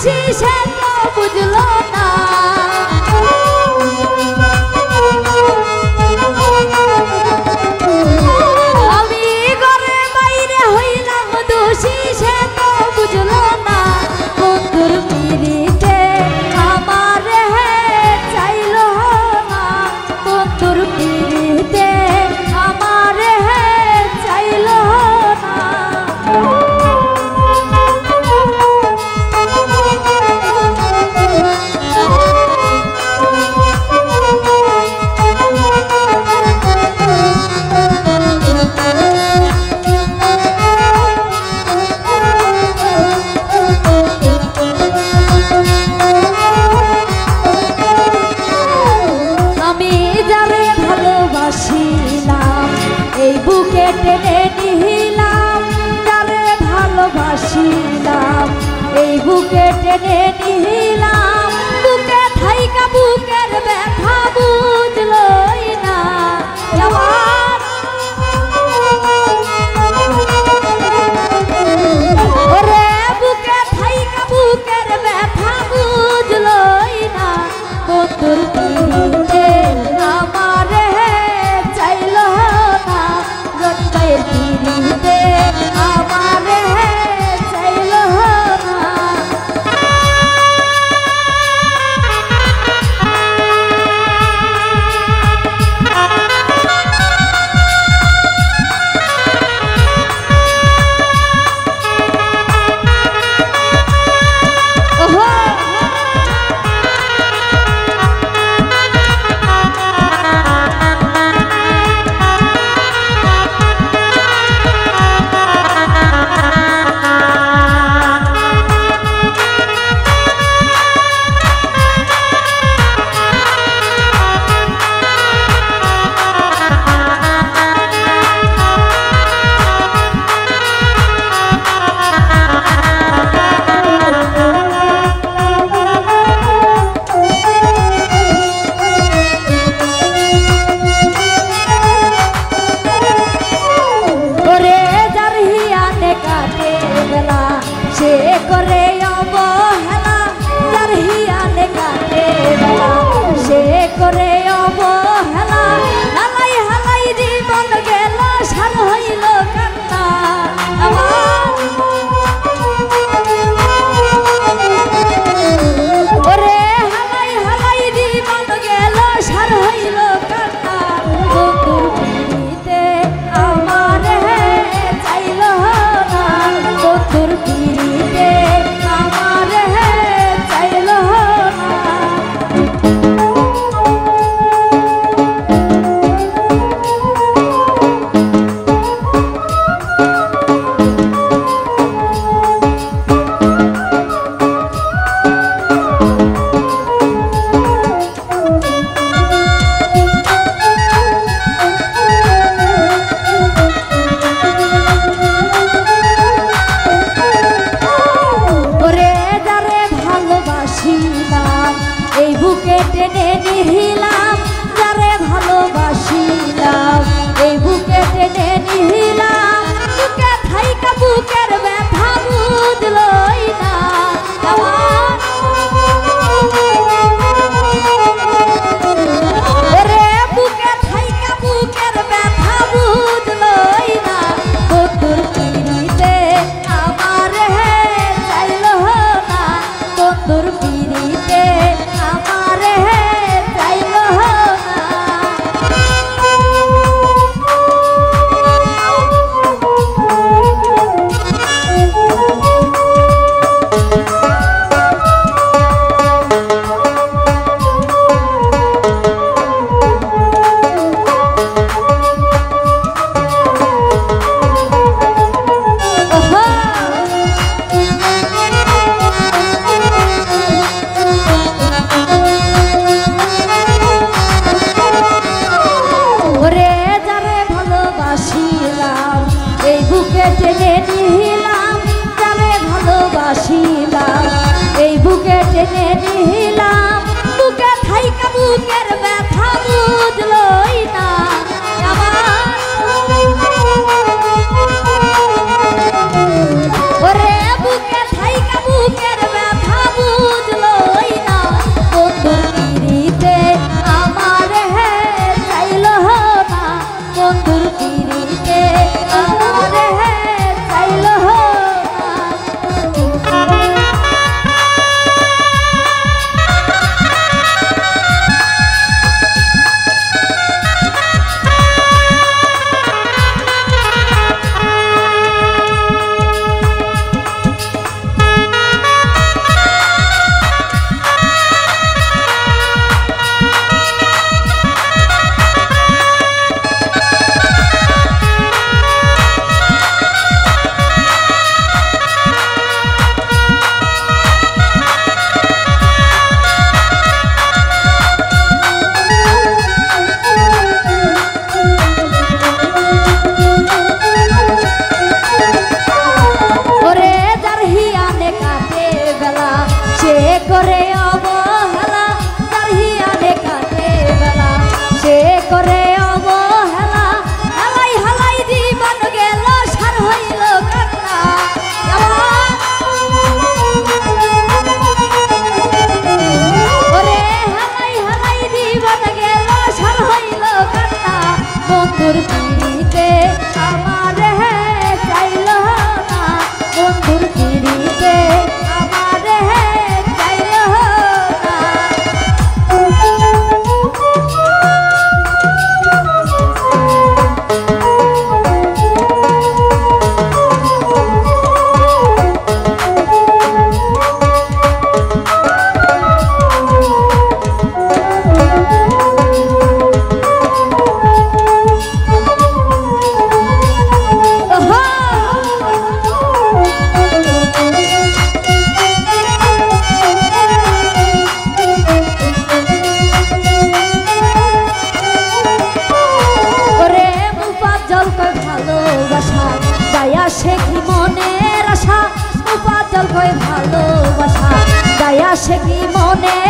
是什么？ভালোবাসিলাম এই বুকে টেনে নিহিলাম সে করে অবহেলা, যার হিয়ানে কাটে বেলা। সে করে অবহেলা, হালাই হালাই জীবন গেল, সার হইল কান্না। ওরে হালাই হালাই জীবন গেল, সার হইল কান্না। আমার চাইল না। বন্ধুর টেনে নিলাম তারে এই বুকে টেনে নিলাম বুকে থাইকা বুকের আসে কি মনের আশা উপাদল হয়ে ভালোবাসা। যাই আসে কি মনের